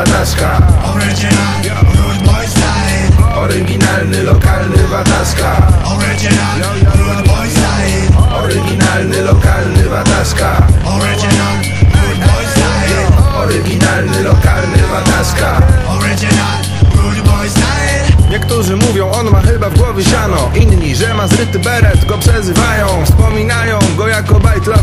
wataska Original, rude boy style Oryginalny, lokalny wataska. Original, rude boy style Oryginalny, lokalny wataska. Original, rude boy style Oryginalny, lokalny wataska. Original, rude boy style Niektórzy mówią, on ma chyba w głowie siano. Inni, że ma zryty beret, go przezywają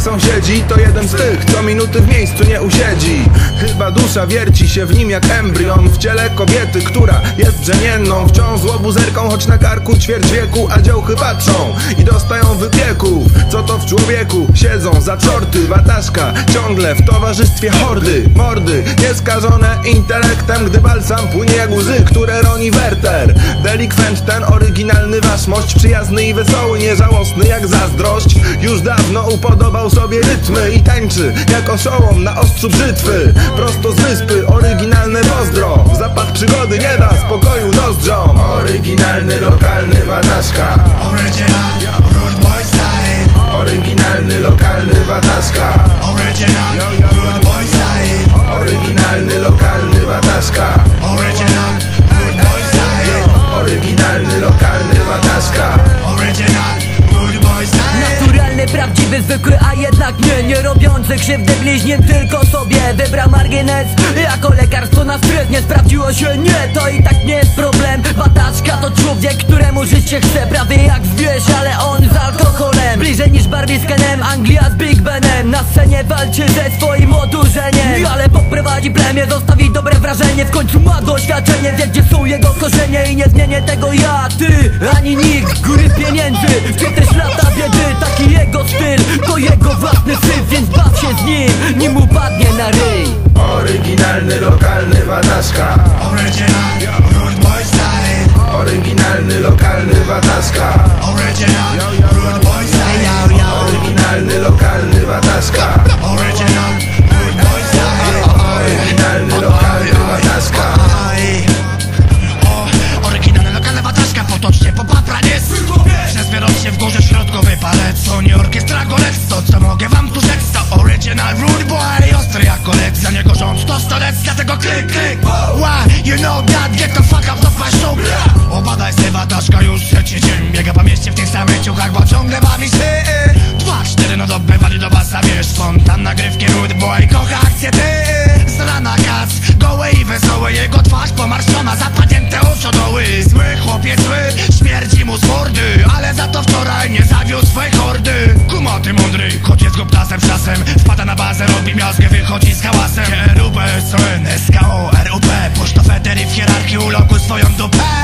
sąsiedzi To jeden z tych, co minuty w miejscu nie usiedzi. Chyba dusza wierci się w nim jak embrion. W ciele kobiety, która jest brzemienną. Wciąż łobuzerką, choć na karku ćwierć wieku A dziołchy patrzą i dostają wypieków Co to w człowieku? Siedzą za czorty Wataszka ciągle w towarzystwie hordy. Mordy nieskażone intelektem Gdy balsam płynie jak łzy, które roni werter. Delikwent ten oryginalny waszmość Przyjazny i wesoły, nieżałosny jak zazdrość. Już dawno upodobał sobie rytmy I tańczy jak oszołom na ostrzu brzytwy. Prosto z wyspy, oryginalne pozdro. Zapach przygody nie da spokoju nozdrzom Oryginalny, lokalny wataszka nie robiący krzywdy bliźnim, tylko sobie Wybrał margines. Jako lekarstwo na stres Nie sprawdziło się, nie, to i tak nie jest problem. Wataszka to człowiek, któremu żyć się chce Prawie jak zwierz, ale on z alkoholem. Bliżej niż Barbie z Kenem, Anglia z Big Benem. Na scenie walczy ze swoim odurzeniem Ale poprowadzi plemię, zostawi dobre wrażenie. W końcu ma doświadczenie, wie gdzie są jego korzenie I nie zmienię tego ja, ty, ani nikt. Góry pieniędzy, gdzie też lata biedy Taki style Oryginalny, lokalny wataszka Original, Pistolec, dlatego klik, klik. Why? you know that, get the fuck up, off my shoulder. Obadaj sewa taszka, już trzeci dzień. Biega po mieście w tych samych ciuchach, bo ciągle bawi się. Dwa, cztery, no dobre, wali do basa, wiesz. Spontan nagrywki, rude boy, kocha akcję, ty. Z gaz, gołe i wesołe Jego twarz pomarszczona, zapadnięte oczodoły. Zły chłopiec, zły razem. Wpada na bazę, robi miazgę, wychodzi z hałasem. RUP, SON, SKO, RUP Puszcza federy w hierarchii, ulokuj swoją dupę.